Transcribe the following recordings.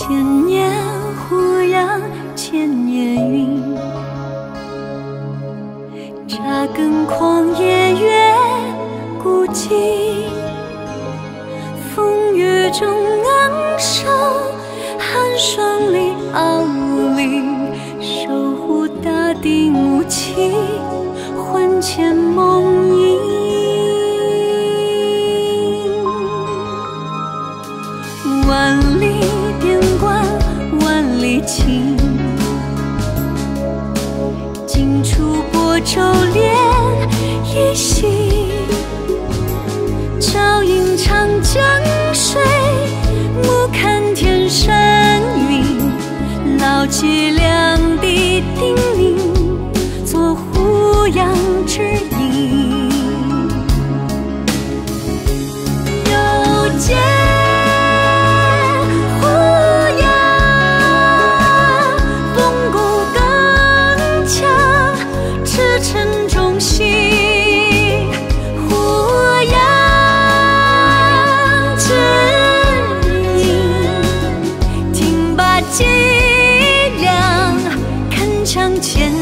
千年胡杨，千年云，扎根旷野，月孤寂，风雨中昂首，寒霜里傲立，守护大地，母亲魂牵梦萦。云，前。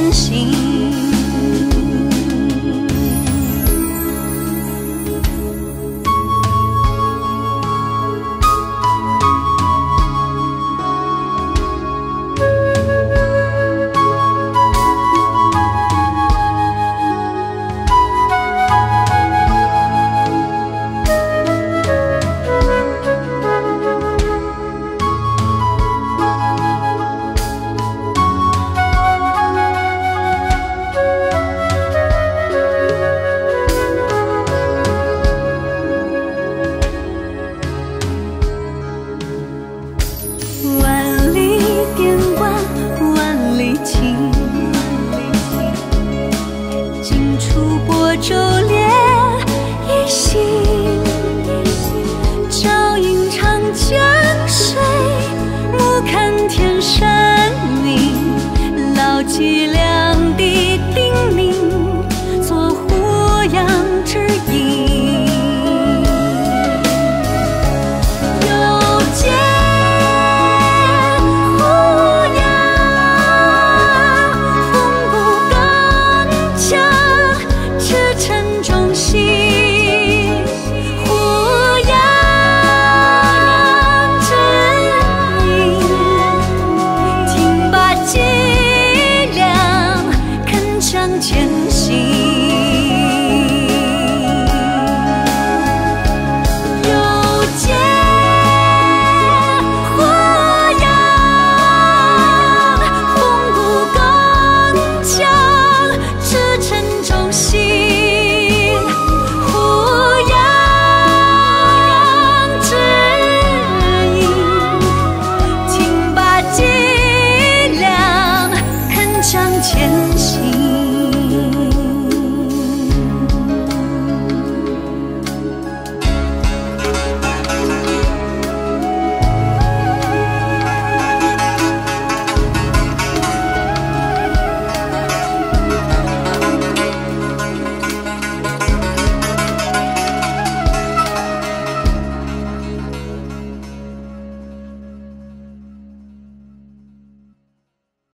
凄凉